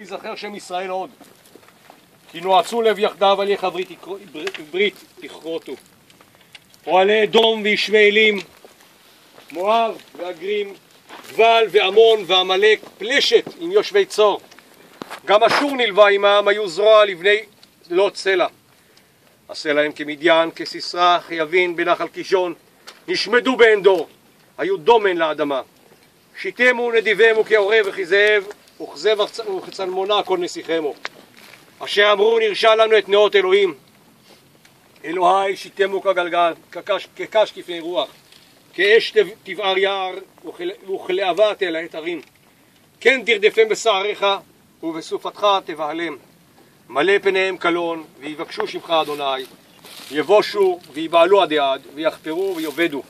ייזכר שם ישראל עוד, כי נועצו לב יחדיו עליך ברית תכרותו. אוהלי אדום וישמעאלים, מואב והגרים, גבל ועמון ועמלק, פלשת עם יושבי צור. גם אשור נלווה עמם, היו זרוע לבני לוט סלע. עשה להם כמדיין, כסיסרא, כיבין בנחל קישון, נשמדו בעין דור, היו דומן לאדמה. שיתמו נדיבמו כעורב וכזאב, וכצלמונה כל נסיכמו. אשר אמרו נרשע לנו את נאות אלוהים. אלוהי שיתמו כגלגל, כקש כפני רוח, כאש תבער יער וכלהבה תלהט הרים. כן תרדפם בשעריך ובסופתך תבהלם. מלא פניהם קלון ויבקשו שמך אדוני, יבושו ויבעלו עד ויחפרו ויאבדו.